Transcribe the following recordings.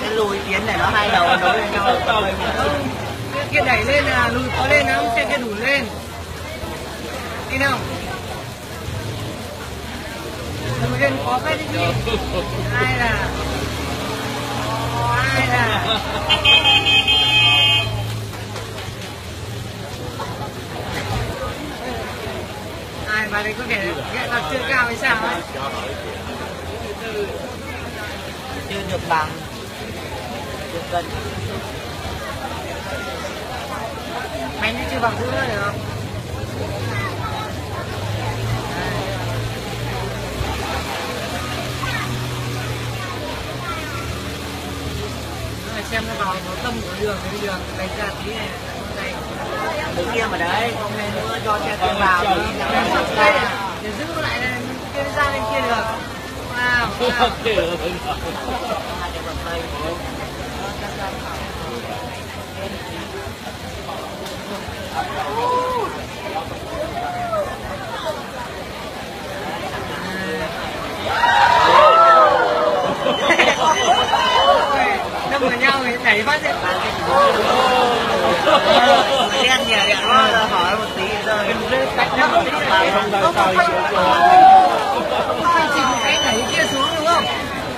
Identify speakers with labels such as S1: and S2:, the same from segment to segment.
S1: cái lùi tiến này nó hai đầu nó lên nhau
S2: Cái kia đẩy lên là lùi có lên không? Xe kia đủ lên. Tin không? Lùi lên, có cái gì? Ai là? Ai là? Ai mà đấy có thể nghệ đặt chưa cao hay sao ấy?
S1: Chưa được bằng được cân
S2: mày nó chưa bằng thứ nữa được không? Xem nó vào nó tâm của đường cái đường đánh ra tí này đây
S1: đứng kia mà đấy không nên nữa cho xe không vào nữa
S2: để giữ lại
S1: đây
S2: đâm vào nhau thì đẩy phát hiện
S1: đen nhỉ đen nó hỏi một tí rồi
S2: không không không phải chỉ một cái đẩy kia xuống đúng không đẩy kia xong rồi
S1: Ôi, kia nó quay nhanh
S2: xong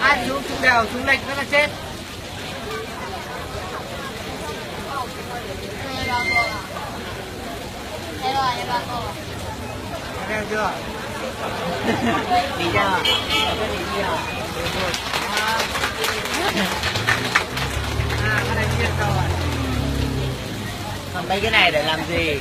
S2: ai xuống xuống đều xuống lệch nó là chết Đang chưa?
S1: đi chưa? cái đi chưa.
S2: À, cái này chiên rồi.
S1: còn mấy cái này để làm gì